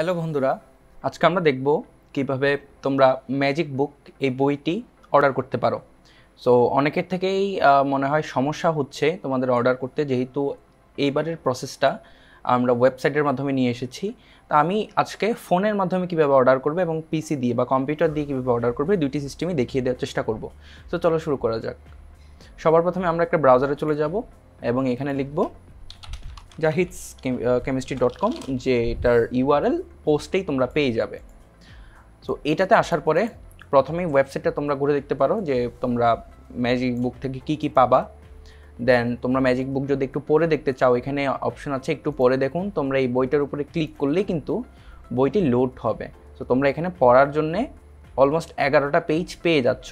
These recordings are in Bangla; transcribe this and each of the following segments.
হ্যালো বন্ধুরা, আজকে আমরা দেখব কীভাবে তোমরা ম্যাজিক বুক এই বইটি অর্ডার করতে পারো। সো অনেকের থেকেই মনে হয় সমস্যা হচ্ছে তোমাদের অর্ডার করতে, যেহেতু এইবারের প্রসেসটা আমরা ওয়েবসাইটের মাধ্যমে নিয়ে এসেছি। তা আমি আজকে ফোনের মাধ্যমে কীভাবে অর্ডার করবে এবং পিসি দিয়ে বা কম্পিউটার দিয়ে কীভাবে অর্ডার করবে দুইটি সিস্টেমই দেখিয়ে দেওয়ার চেষ্টা করব। তো চলো শুরু করা যাক। সবার প্রথমে আমরা একটা ব্রাউজারে চলে যাব এবং এখানে লিখব জাহিদস কেমিস্ট্রি ডট কম যে এটার ইউআরএল পোস্টেই তোমরা পেয়ে যাবে। সো এটাতে আসার পরে প্রথমেই ওয়েবসাইটটা তোমরা ঘুরে দেখতে পারো যে তোমরা ম্যাজিক বুক থেকে কি কি পাবা। দেন তোমরা ম্যাজিক বুক যদি একটু পড়ে দেখতে চাও, এখানে অপশন আছে একটু পরে দেখুন। তোমরা এই বইটার উপরে ক্লিক করলেই কিন্তু বইটি লোড হবে। সো তোমরা এখানে পড়ার জন্যে অলমোস্ট এগারোটা পেজ পেয়ে যাচ্ছ।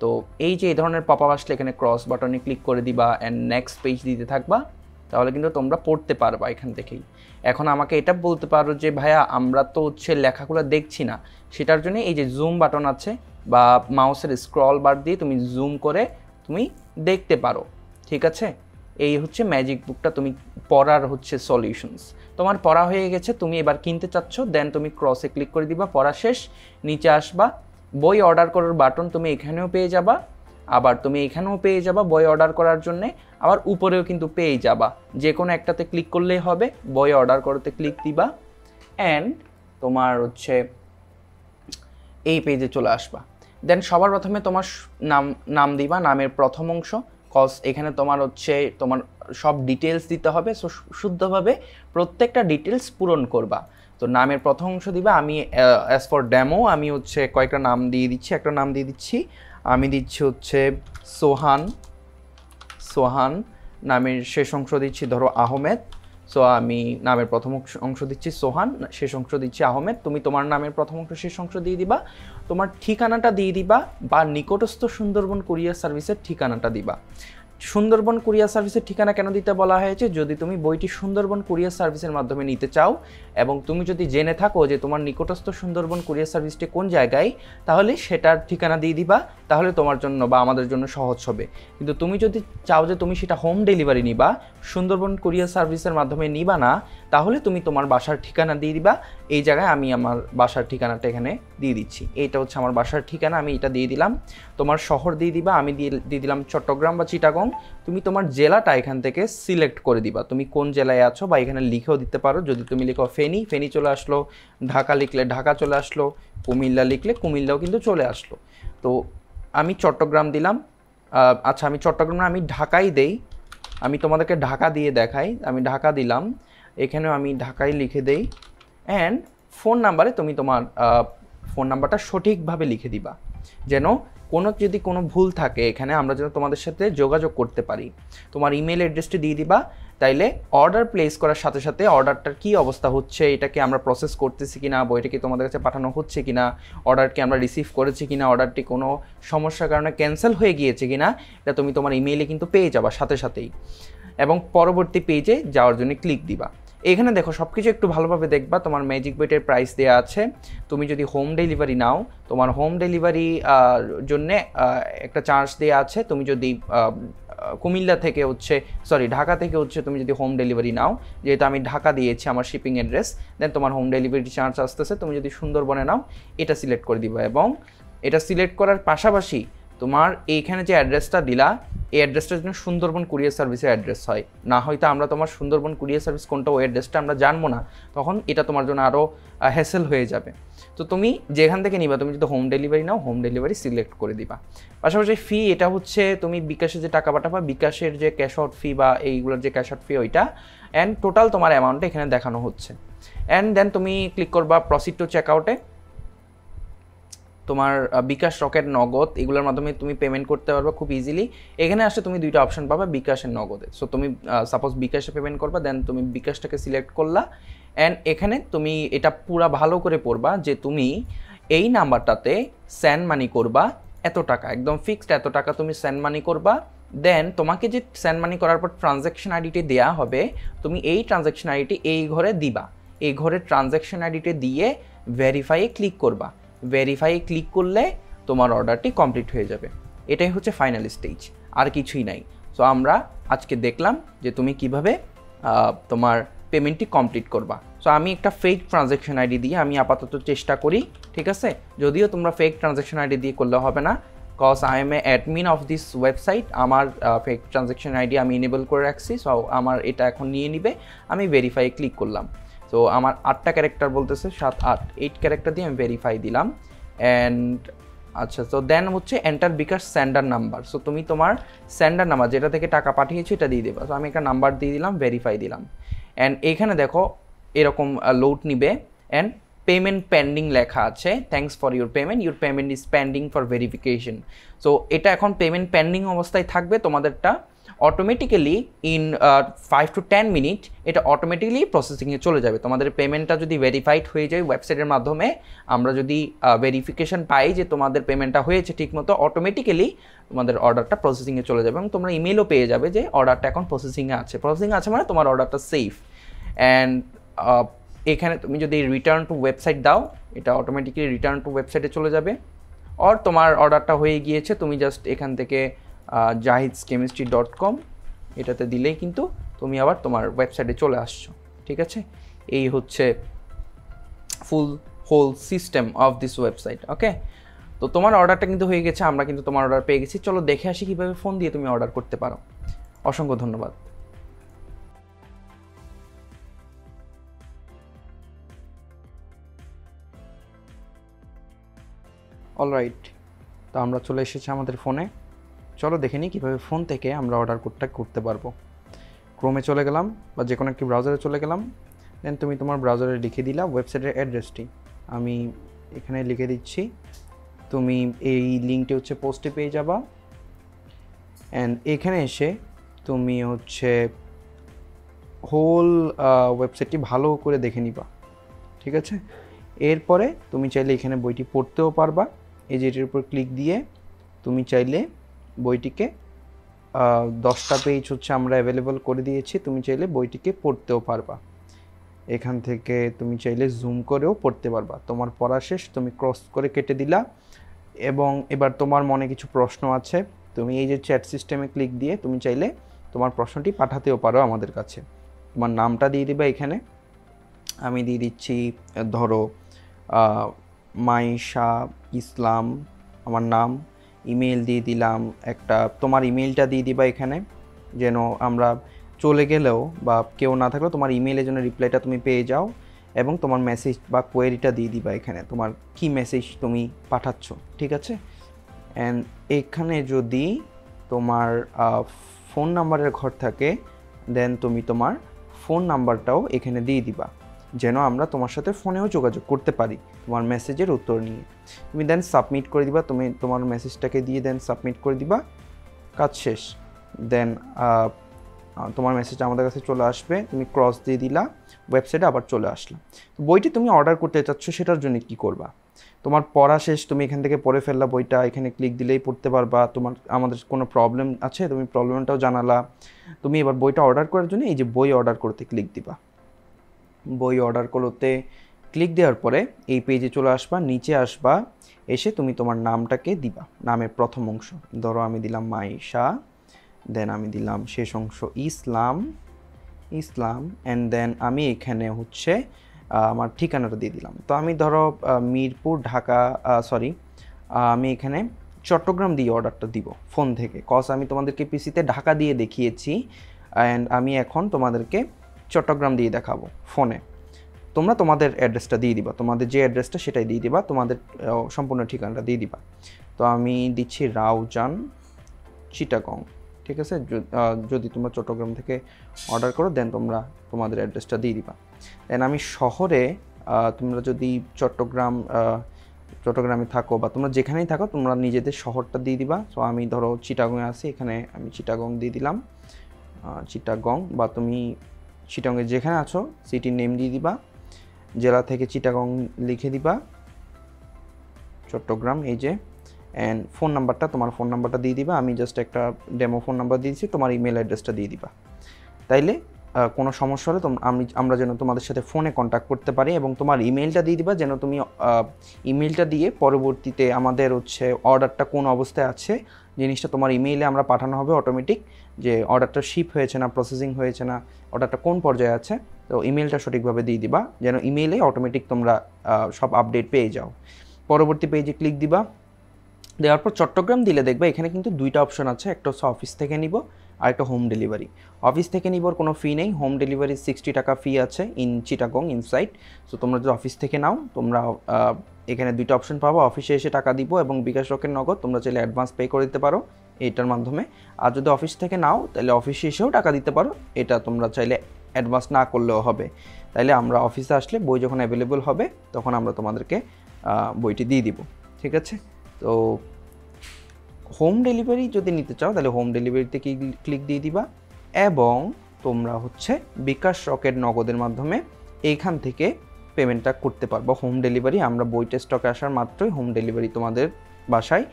তো, এই যে এই ধরনের পপ আসলে এখানে ক্রস বাটনে ক্লিক করে দিবা অ্যান্ড নেক্সট পেজ দিতে থাকবা। তাহলে কিন্তু তোমরা পড়তে পারবা এখান থেকেই। এখন আমাকে এটা বলতে পারো যে, ভাইয়া, আমরা তো হচ্ছে লেখাগুলো দেখছি না। সেটার জন্য এই যে জুম বাটন আছে বা মাউসের স্ক্রল বার দিয়ে তুমি জুম করে তুমি দেখতে পারো, ঠিক আছে? এই হচ্ছে ম্যাজিক বুকটা তুমি পড়ার হচ্ছে সলিউশনস তোমার পড়া হয়ে গেছে, তুমি এবার কিনতে চাচ্ছ দেন তুমি ক্রসে ক্লিক করে দিবা, পড়া শেষ, নিচে আসবা, বই অর্ডার করার বাটন তুমি এখানেও পেয়ে যাবা। আবার তুমি এখানেও পেয়ে যাবা বই অর্ডার করার জন্যে, আবার উপরেও কিন্তু পেয়ে যাবা। যে কোনো একটাতে ক্লিক করলেই হবে, বই অর্ডার করতে ক্লিক দিবা। অ্যান্ড তোমার হচ্ছে এই পেজে চলে আসবা। দেন সবার প্রথমে তোমার নাম নাম দিবা, নামের প্রথম অংশ। কজ এখানে তোমার হচ্ছে, তোমার সব ডিটেলস দিতে হবে। সো শুদ্ধভাবে প্রত্যেকটা ডিটেলস পূরণ করবা। তো নামের প্রথম অংশ দিবা, আমি অ্যাজ ফর ড্যামো আমি হচ্ছে কয়েকটা নাম দিয়ে দিচ্ছি, একটা নাম দিয়ে দিচ্ছি। আমি দিচ্ছি হচ্ছে সোহান সোহান নামের শেষ অংশ দিচ্ছি, ধরো আহমেদ। সো আমি নামের প্রথম অংশ- দিচ্ছি সোহান, শেষ অংশ দিচ্ছি আহমেদ। তুমি তোমার নামের প্রথম অংশ, শেষ অংশ দিয়ে দিবা। তোমার ঠিকানাটা দিয়ে দিবা বা নিকটস্থ সুন্দরবন কুরিয়ার সার্ভিসের ঠিকানাটা দিবা। সুন্দরবন কুরিয়ার সার্ভিসের ঠিকানা কেন দিতে বলা হয়েছে? যদি তুমি বইটি সুন্দরবন কুরিয়ার সার্ভিসের মাধ্যমে নিতে চাও এবং তুমি যদি জেনে থাকো যে তোমার নিকটস্থ সুন্দরবন কুরিয়ার সার্ভিসটি কোন জায়গায়, তাহলে সেটার ঠিকানা দিয়ে দিবা, তাহলে তোমার জন্য বা আমাদের জন্য সহজ হবে। কিন্তু তুমি যদি চাও যে তুমি সেটা হোম ডেলিভারি নিবা, সুন্দরবন কুরিয়ার সার্ভিসের মাধ্যমে নিবা না, তাহলে তুমি তোমার বাসার ঠিকানা দিয়ে দিবা। এই জায়গায় আমি আমার বাসার ঠিকানাটা এখানে দিয়ে দিচ্ছি। এইটা হচ্ছে আমার বাসার ঠিকানা, আমি এটা দিয়ে দিলাম। তোমার শহর দিয়ে দিবা, আমি দিয়ে দিয়ে দিলাম চট্টগ্রাম বা চিটাগং। তুমি তোমার জেলাটা এখান থেকে সিলেক্ট করে দিবা। তুমি কোন জেলায় আছো বা এখানে লিখেও দিতে পারো। যদি তুমি লিখো ফেনি ফেনি চলে আসলো, ঢাকা লিখলে ঢাকা চলে আসলো, কুমিল্লা লিখলে কুমিল্লাও কিন্তু চলে আসলো। তো আমি চট্টগ্রাম দিলাম। আচ্ছা আমি চট্টগ্রাম আমি ঢাকাই দেই। আমি তোমাদেরকে ঢাকা দিয়ে দেখাই। আমি ঢাকা দিলাম। এখানেও আমি ঢাকাই লিখে দেই। অ্যান্ড ফোন নাম্বারে তুমি তোমার ফোন নাম্বারটা সঠিকভাবে লিখে দিবা। যেন কোনো যদি কোনো ভুল থাকে, এখানে আমরা যেন তোমাদের সাথে যোগাযোগ করতে পারি। তোমার ইমেল অ্যাড্রেসটি দিয়ে দিবা, তাইলে অর্ডার প্লেস করার সাথে সাথে অর্ডারটার কি অবস্থা হচ্ছে এটাকে আমরা প্রসেস করতেছি কি না বইটাকে তোমাদের কাছে পাঠানো হচ্ছে কি না অর্ডারকে আমরা রিসিভ করেছি কি না অর্ডারটি কোনো সমস্যার কারণে ক্যান্সেল হয়ে গিয়েছে কিনা, এটা তুমি তোমার ইমেইলে কিন্তু পেয়ে যাবা সাথে সাথেই। এবং পরবর্তী পেজে যাওয়ার জন্য ক্লিক দিবা। এখানে দেখো সব কিছু একটু ভালোভাবে দেখবা। তোমার ম্যাজিক বইটের প্রাইস দেওয়া আছে। তুমি যদি হোম ডেলিভারি নাও, তোমার হোম ডেলিভারি জন্যে একটা চার্জ দেওয়া আছে। তুমি যদি কুমিল্লা থেকে হচ্ছে সরি ঢাকা থেকে হচ্ছে তুমি যদি হোম ডেলিভারি নাও, যেহেতু আমি ঢাকা দিয়েছি আমার শিপিং অ্যাড্রেস দেন তোমার হোম ডেলিভারি চার্জ আসতেছে। তুমি যদি সুন্দরবনে নাও, এটা সিলেক্ট করে দিবা। এবং এটা সিলেক্ট করার পাশাপাশি তোমার এইখানে যে অ্যাড্রেসটা দিলা এই অ্যাড্রেসটার জন্য সুন্দরবন কুরিয়ার সার্ভিসের অ্যাড্রেস হয়। না হয়তো আমরা তোমার সুন্দরবন কুরিয়ার সার্ভিস কোনটা, ওই অ্যাড্রেসটা আমরা জানব না, তখন এটা তোমার জন্য আরও হ্যাসেল হয়ে যাবে। তো তুমি যেখান থেকে নিবা, তুমি যদি হোম ডেলিভারি নাও হোম ডেলিভারি সিলেক্ট করে দিবা। পাশাপাশি ফি এটা হচ্ছে তুমি বিকাশে যে টাকা পাঠাবা, বিকাশের যে ক্যাশ আউট ফি বা এইগুলোর যে ক্যাশ আউট ফি ওইটা অ্যান্ড টোটাল তোমার অ্যামাউন্টটা এখানে দেখানো হচ্ছে। অ্যান্ড দেন তুমি ক্লিক করবা প্রসিড টু চেক আউটে তোমার বিকাশ রকেট নগদ, এগুলোর মাধ্যমে তুমি পেমেন্ট করতে পারবে খুব ইজিলি এখানে আসলে তুমি দুইটা অপশন পাবে বিকাশের নগদে। সো তুমি সাপোজ বিকাশে পেমেন্ট করবা দেন তুমি বিকাশটাকে সিলেক্ট করলা। অ্যান্ড এখানে তুমি এটা পুরা ভালো করে পড়বা যে তুমি এই নাম্বারটাতে স্যান্ড মানি করবা এত টাকা, একদম ফিক্সড এত টাকা তুমি স্যান্ড মানি করবা। দেন তোমাকে যে স্যান্ড মানি করার পর ট্রানজ্যাকশন আইডিটি দেওয়া হবে, তুমি এই ট্রানজ্যাকশন আইডিটি এই ঘরে দিবা। এই ঘরে ট্রানজ্যাকশন আইডিটি দিয়ে ভেরিফাইয়ে ক্লিক করবা। ভেরিফাই ক্লিক করলে তোমার অর্ডারটি কমপ্লিট হয়ে যাবে। এটাই হচ্ছে ফাইনাল স্টেজ আর কিছুই নাই। সো আমরা আজকে দেখলাম যে তুমি কীভাবে তোমার পেমেন্টটি কমপ্লিট করবা। সো আমি একটা ফেক ট্রানজ্যাকশন আইডি দিয়ে আমি আপাতত চেষ্টা করি, ঠিক আছে? যদিও তোমরা ফেক ট্রানজ্যাকশন আইডি দিয়ে করলে হবে না cause I am a admin of this website আমার ফেক ট্রানজ্যাকশন আইডি আমি ইনেবল করে রাখছি সো আমার এটা এখন নিয়ে নিবে, আমি ভেরিফাই ক্লিক করলাম। তো আমার আটটা ক্যারেক্টার বলতেছে, সাত, আট। এইট ক্যারেক্টার দিয়ে আমি ভেরিফাই দিলাম। অ্যান্ড আচ্ছা তো দেন হচ্ছে enter bKash sender number so তুমি তোমার স্যান্ডার নাম্বার যেটা থেকে টাকা পাঠিয়েছো, এটা দিয়ে দেবা। সো আমি একটা নাম্বার দিয়ে দিলাম ভেরিফাই দিলাম। অ্যান্ড এখানে দেখো, এরকম লোড নিবে। অ্যান্ড পেমেন্ট পেন্ডিং লেখা আছে। Thanks for your payment your payment is pending for verification so এটা এখন পেমেন্ট পেন্ডিং অবস্থায় থাকবে তোমাদেরটা। Automatically in five to ten minute এটা অটোমেটিক্যালি প্রসেসিংয়ে চলে যাবে। তোমাদের পেমেন্টটা যদি ভেরিফাইড হয়ে যায় ওয়েবসাইটের মাধ্যমে, আমরা যদি ভেরিফিকেশন পাই যে তোমাদের পেমেন্টটা হয়েছে ঠিকমতো অটোমেটিক্যালি তোমাদের অর্ডারটা প্রসেসিংয়ে চলে যাবে এবং তোমরা ইমেলও পেয়ে যাবে যে অর্ডারটা এখন প্রসেসিংয়ে আছে। প্রসেসিংয়ে আছে মানে তোমার অর্ডারটা সেফ অ্যান্ড এখানে তুমি যদি রিটার্ন টু ওয়েবসাইট দাও, এটা অটোমেটিক্যালি রিটার্ন টু ওয়েবসাইটে চলে যাবে। অর তোমার অর্ডারটা হয়ে গিয়েছে, তুমি জাস্ট এখান থেকে জাহিদস কেমিস্ট্রি ডট কম, এটাতে দিলেই কিন্তু তুমি আবার তোমার ওয়েবসাইটে চলে আসছো, ঠিক আছে? এই হচ্ছে full, whole system of this website, okay? তো তোমার অর্ডারটা কিন্তু হয়ে গেছে, আমরা কিন্তু তোমার অর্ডার পেয়ে গেছি। চলো দেখে আসি কীভাবে ফোন দিয়ে তুমি অর্ডার করতে পারো। অসংখ্য ধন্যবাদ। অলরাইট তো আমরা চলে এসেছি আমাদের ফোনে। চলো দেখে নিই কীভাবে ফোন থেকে আমরা অর্ডার কোডটা করতে পারব। ক্রোমে চলে গেলাম বা যে কোনো একটি ব্রাউজারে চলে গেলাম। দেন তুমি তোমার ব্রাউজারে লিখে দিলা ওয়েবসাইটের অ্যাড্রেসটি আমি এখানে লিখে দিচ্ছি। তুমি এই লিঙ্কটি হচ্ছে পোস্টে পেয়ে যাবা। অ্যান্ড এখানে এসে তুমি হচ্ছে হোল ওয়েবসাইটটি ভালো করে দেখে নিবা। ঠিক আছে? এরপরে তুমি চাইলে এখানে বইটি পড়তেও পারবা। এই যে এটির উপর ক্লিক দিয়ে তুমি চাইলে বইটিকে দশটা পেজ হচ্ছে আমরা অ্যাভেলেবল করে দিয়েছি, তুমি চাইলে বইটিকে পড়তেও পারবা। এখান থেকে তুমি চাইলে জুম করেও পড়তে পারবা। তোমার পড়া শেষ, তুমি ক্রস করে কেটে দিলা এবং এবার তোমার মনে কিছু প্রশ্ন আছে, তুমি এই যে চ্যাট সিস্টেমে ক্লিক দিয়ে তুমি চাইলে তোমার প্রশ্নটি পাঠাতেও পারো আমাদের কাছে। তোমার নামটা দিয়ে দিবা এখানে। আমি দিয়ে দিচ্ছি, ধরো মাইশা ইসলাম, আমার নাম। ইমেল দিয়ে দিলাম, একটা তোমার ইমেলটা দিয়ে দিবা এখানে, যেন আমরা চলে গেলেও বা কেউ না থাকলেও তোমার ইমেলের জন্য রিপ্লাইটা তুমি পেয়ে যাও এবং তোমার মেসেজ বা কোয়েরিটা দিয়ে দিবা এখানে, তোমার কি মেসেজ তুমি পাঠাচ্ছ, ঠিক আছে? অ্যান্ড এখানে যদি তোমার ফোন নাম্বারের ঘর থাকে দেন তুমি তোমার ফোন নাম্বারটাও এখানে দিয়ে দিবা। যেন আমরা তোমার সাথে ফোনেও যোগাযোগ করতে পারি তোমার মেসেজের উত্তর নিয়ে। তুমি দেন সাবমিট করে দিবা, তুমি তোমার মেসেজটাকে দিয়ে দেন সাবমিট করে দিবা, কাজ শেষ। দেন তোমার মেসেজ আমাদের কাছে চলে আসবে, তুমি ক্রস দিয়ে দিলা ওয়েবসাইটে আবার চলে আসলাম বইটি তুমি অর্ডার করতে চাচ্ছ সেটার জন্য কি করবা? তোমার পড়া শেষ, তুমি এখান থেকে পড়ে ফেললা বইটা, এখানে ক্লিক দিলেই পড়তে পারবা, তোমার, আমাদের কোনো প্রবলেম আছে, তুমি প্রবলেমটাও জানালা। তুমি এবার বইটা অর্ডার করার জন্য এই যে বই অর্ডার করতে ক্লিক দিবা। বই অর্ডার করতে ক্লিক দেওয়ার পরে এই পেজে চলে আসবা, নিচে আসবা, এসে তুমি তোমার নামটাকে দিবা। নামের প্রথম অংশ। ধরো আমি দিলাম মাইশা দেন আমি দিলাম শেষ অংশ ইসলাম ইসলাম অ্যান্ড দেন আমি এখানে হচ্ছে আমার ঠিকানাটা দিয়ে দিলাম। তো আমি ধরো মিরপুর, ঢাকা সরি আমি এখানে চট্টগ্রাম দিয়ে অর্ডারটা দিব ফোন থেকে। কজ আমি তোমাদেরকে পিসিতে ঢাকা দিয়ে দেখিয়েছি অ্যান্ড আমি এখন তোমাদেরকে চট্টগ্রাম দিয়ে দেখাবো ফোনে। তোমরা তোমাদের অ্যাড্রেসটা দিয়ে দিবা। তোমাদের যে অ্যাড্রেসটা সেটাই দিয়ে দিবা, তোমাদের সম্পূর্ণ ঠিকানাটা দিয়ে দিবা। তো আমি দিচ্ছি রাউজান, চিটাগং, ঠিক আছে? যদি তোমরা চট্টগ্রাম থেকে অর্ডার করো দেন তোমরা তোমাদের অ্যাড্রেসটা দিয়ে দিবা। দেন আমি শহরে তোমরা যদি চট্টগ্রাম চট্টগ্রামে থাকো বা তোমরা যেখানেই থাকো, তোমরা নিজেদের শহরটা দিয়ে দিবা। সো আমি ধরো চিটাগংয়ে আছি, এখানে আমি চিটাগং দিয়ে দিলাম। চিটাগং বা তুমি চিটাগংয়ে যেখানে আছো সিটির নেম দিয়ে দিবা, জেলা থেকে চিটাগং লিখে দিবা, চট্টগ্রাম, এই যে অ্যান্ড ফোন নাম্বারটা তোমার ফোন নাম্বারটা দিয়ে দিবা, আমি জাস্ট একটা ডেমো ফোন নাম্বার দিয়েছি তোমার ইমেল অ্যাড্রেসটা দিয়ে দিবা। তাইলে কোনো সমস্যা হলে আমি আমরা যেন তোমাদের সাথে ফোনে কন্ট্যাক্ট করতে পারি এবং তোমার ইমেলটা দিয়ে দিবা যেন তুমি ইমেলটা দিয়ে পরবর্তীতে আমাদের হচ্ছে অর্ডারটা কোন অবস্থায় আছে, জিনিসটা তোমার ইমেইলে আমরা পাঠানো হবে অটোমেটিক যে অর্ডারটা শিপ হয়েছে না প্রসেসিং হয়েছে না অর্ডারটা কোন পর্যায়ে আছে, তো ইমেলটা সঠিকভাবে দিয়ে দিবা, যেন ইমেইলে অটোমেটিক তোমরা সব আপডেট পেয়ে যাও। পরবর্তী পেজে ক্লিক দিবা, দেওয়ার পর চট্টগ্রাম দিলে দেখবে এখানে কিন্তু দুইটা অপশন আছে, একটা হচ্ছে অফিস থেকে নিব আর একটা হোম ডেলিভারি অফিস থেকে নিবর কোনো ফি নেই হোম ডেলিভারি সিক্সটি টাকা ফি আছে ইন চিটাগং ইনসাইড সো তোমরা যদি অফিস থেকে নাও, তোমরা এখানে দুইটা অপশন পাবো। অফিসে এসে টাকা দিব এবং বিকাশ রকের নগদ তোমরা চাইলে অ্যাডভান্স পে করে দিতে পারো এইটার মাধ্যমে। আর যদি অফিস থেকে নাও, তাহলে অফিসে এসেও টাকা দিতে পারো, এটা তোমরা চাইলে অ্যাডভান্স না করলেও হবে। তাইলে আমরা অফিসে আসলে বই যখন অ্যাভেলেবল হবে, তখন আমরা তোমাদেরকে বইটি দিয়ে দিব। ঠিক আছে? তো হোম ডেলিভারি যদি নিতে চাও, তাহলে হোম ডেলিভারিতে ক্লিক দিয়ে দিবা। এবং তোমরা হচ্ছে বিকাশ রকেট নগদের মাধ্যমে এইখান থেকে পেমেন্টটা করতে পারব। হোম ডেলিভারি আমরা বইটা স্টকে আসার মাত্রই হোম ডেলিভারি তোমাদের বাসায়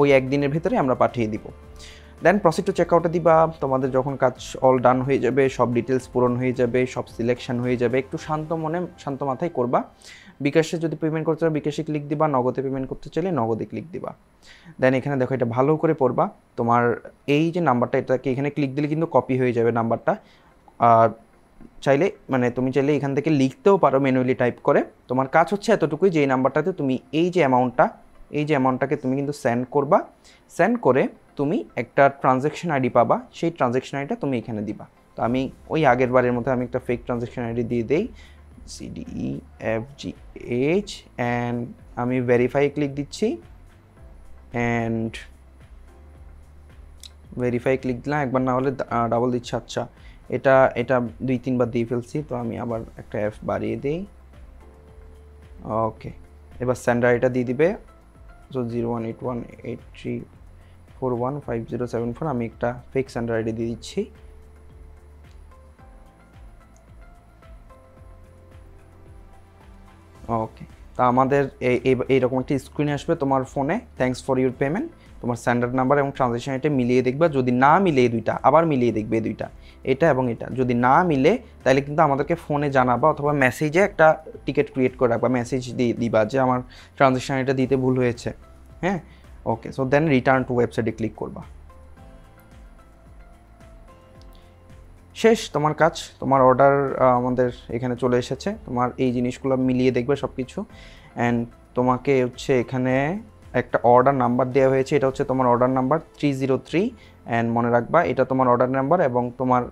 ওই একদিনের ভেতরে আমরা পাঠিয়ে দিব। দেন প্রসিড টু চেকআউটে দিবা। তোমাদের যখন কাজ অল ডান হয়ে যাবে, সব ডিটেলস পূরণ হয়ে যাবে, সব সিলেকশন হয়ে যাবে, একটু শান্ত মনে, শান্ত মাথায় করবা। বিকাশে যদি পেমেন্ট করতে চাও, বিকাশে ক্লিক দিবা, নগদে পেমেন্ট করতে চাইলে নগদে ক্লিক দিবা। দেন এখানে দেখো এটা ভালো করে পড়বা। তোমার এই যে নাম্বারটা এটাকে এখানে ক্লিক দিলে কিন্তু কপি হয়ে যাবে নাম্বারটা আর চাইলে মানে তুমি চাইলে এখান থেকে লিখতেও পারো ম্যানুয়ালি টাইপ করে। তোমার কাজ হচ্ছে এতটুকুই যে এই নাম্বারটাতে তুমি এই যে অ্যামাউন্টটা এই যে অ্যামাউন্টটাকে তুমি কিন্তু সেন্ড করবা। সেন্ড করে তুমি একটা ট্রানজ্যাকশন আইডি পাবা, সেই ট্রানজ্যাকশন আইডিটা তুমি এখানে দিবা। তো আমি ওই আগের বারের মতো আমি একটা ফেক ট্রানজ্যাকশন আইডি দিয়ে দেই C D E F G H and আমি ভেরিফাই ক্লিক দিচ্ছি অ্যান্ড ভেরিফাই ক্লিক দিলাম, একবার না হলে ডাবল দিচ্ছে আচ্ছা। এটা এটা দুই তিনবার দিয়ে ফেলছি, তো আমি আবার একটা অ্যাপ বাড়িয়ে দিই। ওকে এবার স্যান্ডার এটা দিয়ে দিবে zero one eight one eight three four one five zero seven four আমি একটা ফেক স্যান্ডার আইডি দিয়ে দিচ্ছি। ওকে তা আমাদের এই এই- এইরকম একটি স্ক্রিনে আসবে তোমার ফোনে থ্যাঙ্কস ফর ইউর পেমেন্ট তোমার স্ট্যান্ডার্ড নাম্বার এবং ট্রানজেকশন এটা মিলিয়ে দেখবা। যদি না মিলে এই দুইটা, আবার মিলিয়ে দেখবে এই দুইটা। এটা এবং এটা। যদি না মিলে, তাহলে কিন্তু আমাদেরকে ফোনে জানাবা অথবা মেসেজে একটা টিকিট ক্রিয়েট করে রাখবা। মেসেজ দিয়ে দিবা যে আমার ট্রানজেকশন এটা দিতে ভুল হয়েছে। হ্যাঁ? Okay so then return to ওয়েবসাইটে ক্লিক করবা। শেষ, তোমার কাজ, তোমার অর্ডার আমাদের এখানে চলে এসেছে। তোমার এই জিনিসগুলো মিলিয়ে দেখবে সব কিছু অ্যান্ড তোমাকে হচ্ছে এখানে একটা অর্ডার নাম্বার দেওয়া হয়েছে। এটা হচ্ছে তোমার order number three zero three and মনে রাখবা, এটা তোমার অর্ডার নাম্বার এবং তোমার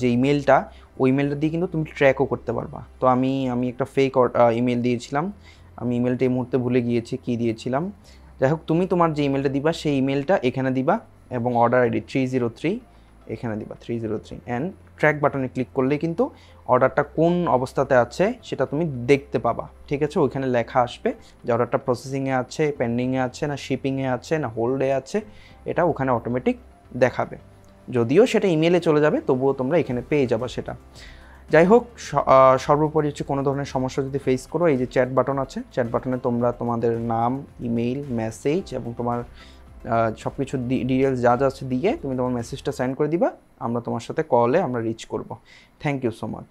যে ইমেলটা ওই ইমেলটা দিয়ে কিন্তু তুমি ট্র্যাকও করতে পারবা। তো আমি আমি একটা ফেক ইমেল দিয়েছিলাম। আমি ইমেলটা এই মুহূর্তে ভুলে গিয়েছি কী দিয়েছিলাম। যাই হোক, তুমি তোমার যে ইমেলটা দিবা, সেই ইমেলটা এখানে দিবা এবং order ID three zero three এখানে দিবা three zero three and track বাটনে ক্লিক করলে কিন্তু অর্ডারটা কোন অবস্থাতে আছে সেটা তুমি দেখতে পাবা। ঠিক আছে? ওইখানে লেখা আসবে যে অর্ডারটা প্রসেসিংয়ে আছে পেন্ডিংয়ে আছে, না শিপিংয়ে আছে, না হোল্ডে আছে, এটা ওখানে অটোমেটিক দেখাবে। যদিও সেটা ইমেলে চলে যাবে, তবুও তোমরা এখানে পেয়ে যাবা সেটা। যাই হোক সর্বোপরি হচ্ছে কোনো ধরনের সমস্যা যদি ফেস করো, এই যে চ্যাট বাটন আছে চ্যাট বাটনে তোমরা তোমাদের নাম ইমেইল মেসেজ এবং তোমার সব কিছু ডিটেলস যা যা আছে দিয়ে তুমি তোমার মেসেজটা সেন্ড করে দিবা, আমরা তোমার সাথে কলে আমরা রিচ করব। Thank you so much